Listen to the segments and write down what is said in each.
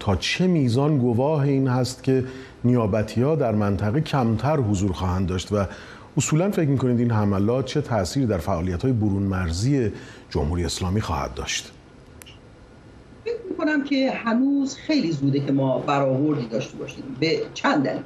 تا چه میزان گواه این هست که نیابتی ها در منطقه کمتر حضور خواهند داشت و اصولا فکر می‌کنید این حملات چه تأثیری در فعالیت های برون مرزی جمهوری اسلامی خواهد داشت؟ فکر می‌کنم که هنوز خیلی زوده که ما برآوردی داشته باشیم به چند دلیل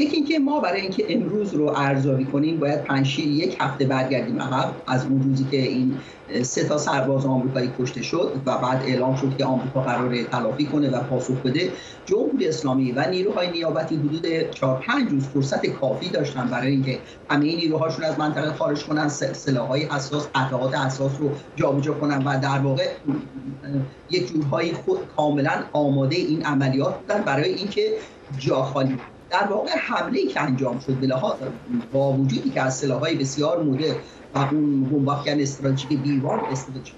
یکی اینکه ما برای اینکه امروز رو ارزیابی کنیم باید پنج یک هفته برگردیم عقب از اون روزی که این سه تا سرباز آمریکایی کشته شد و بعد اعلام شد که آمریکا قرار تلافی کنه و پاسخ بده. جمهوری اسلامی و نیروهای نیابتی حدود 4 5 روز فرصت کافی داشتن برای اینکه همه نیروهاشون از منطقه خارج کنن سلاح‌های حساس قطعات حساس رو جابجا کنن و در واقع یک جورهایی خود کاملا آماده این عملیات بودن برای اینکه جا خالی. در واقع حمله که انجام شد با وجودی که از سلاحهای بسیار مدر و اون بمبافکن استراتژیک دیوان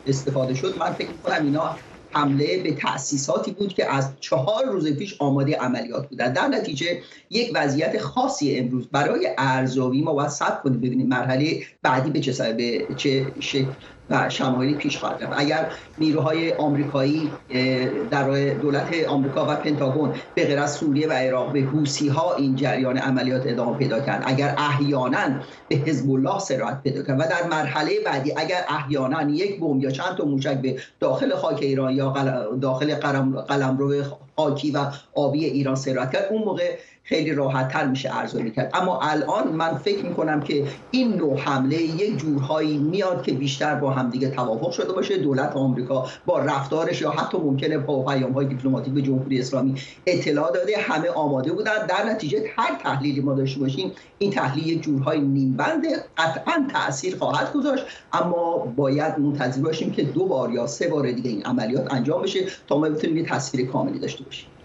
استفاده شد من فکر کنم اینا حمله به تأسیساتی بود که از چهار روز پیش آماده عملیات بودن در نتیجه یک وضعیت خاصی امروز برای ارزیابی ما باید صبر کنیم ببینیم مرحله بعدی به چه به چه شکل. و شمایلی پیش خواهد رفت. اگر نیروهای آمریکایی در دولت آمریکا و پنتاگون به غیر از سوریه و عراق به حوسی ها این جریان عملیات ادامه پیدا کرد اگر احیانا به حزب الله سرایت پیدا کرد و در مرحله بعدی اگر احیانا یک بمب یا چند تا موشک به داخل خاک ایران یا داخل قلمرو خاکی و آبی ایران سرایت کرد. اون موقع خیلی راحت تر میشه ارزیابی کرد. اما الان من فکر می‌کنم که این نوع حمله یک جورهایی میاد که بیشتر با همدیگه توافق شده باشه. دولت آمریکا با رفتارش یا حتی ممکنه با پیام های دیپلماتیک به جمهوری اسلامی اطلاع داده. همه آماده بودن. در نتیجه هر تحلیلی ما داشته باشیم این تحلیل یک جورهای نیمبند قطعا تاثیر خواهد گذاشت. اما باید منتظر باشیم که دو بار یا سه بار دیگه این عملیات انجام بشه تا ما بتونیم تصویر کاملی داشته باشیم